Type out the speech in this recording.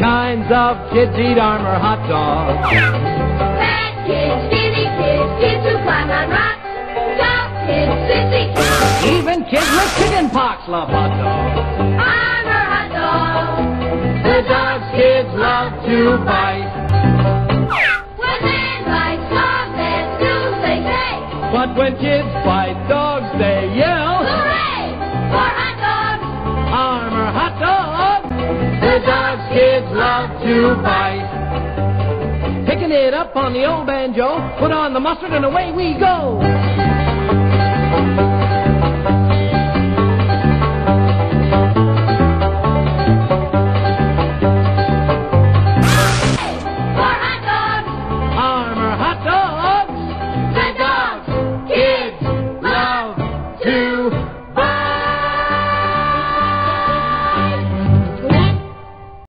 love kids eat armour hot dogs. Fat kids, skinny kids, kids who climb on rocks. Tall kids, sissy kids. Even kids with chicken pox love hot dogs. Armour hot dogs. The dogs kids love to bite. When man bites dog, then do they say, But when kids bite dogs, to bite. Picking it up on the old banjo, put on the mustard and away we go.